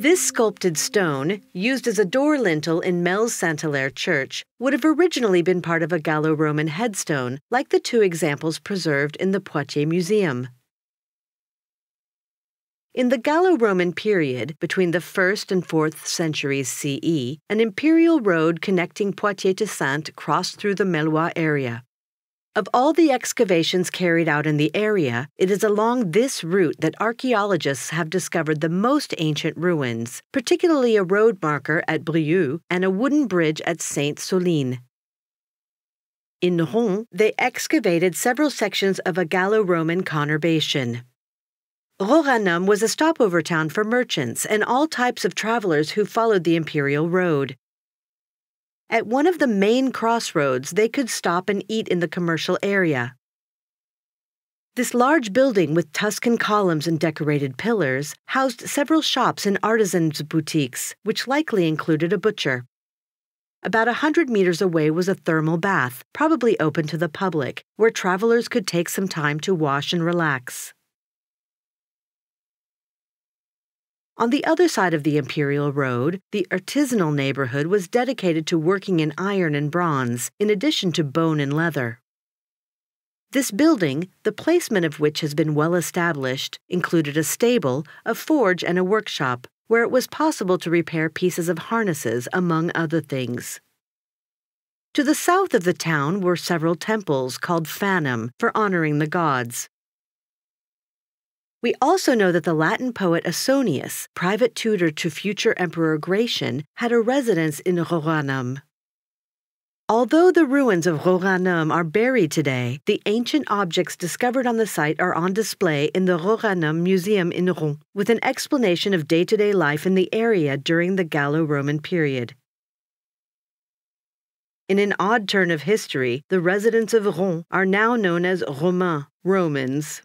This sculpted stone, used as a door lintel in Melle's Saint Hilaire Church, would have originally been part of a Gallo Roman headstone, like the two examples preserved in the Poitiers Museum. In the Gallo Roman period, between the 1st and 4th centuries CE, an imperial road connecting Poitiers to Saintes crossed through the Mellois area. Of all the excavations carried out in the area, it is along this route that archaeologists have discovered the most ancient ruins, particularly a road marker at Brioux and a wooden bridge at Sainte Soline. In Rom, they excavated several sections of a Gallo Roman conurbation. Rauranum was a stopover town for merchants and all types of travelers who followed the imperial road. At one of the main crossroads, they could stop and eat in the commercial area. This large building with Tuscan columns and decorated pillars housed several shops and artisans' boutiques, which likely included a butcher. About a hundred meters away was a thermal bath, probably open to the public, where travelers could take some time to wash and relax. On the other side of the Imperial Road, the artisanal neighborhood was dedicated to working in iron and bronze, in addition to bone and leather. This building, the placement of which has been well established, included a stable, a forge, and a workshop, where it was possible to repair pieces of harnesses, among other things. To the south of the town were several temples called Phanum for honoring the gods. We also know that the Latin poet Ausonius, private tutor to future Emperor Gratian, had a residence in Rauranum. Although the ruins of Rauranum are buried today, the ancient objects discovered on the site are on display in the Rauranum Museum in Rom, with an explanation of day to day life in the area during the Gallo Roman period. In an odd turn of history, the residents of Rom are now known as Romains, Romans.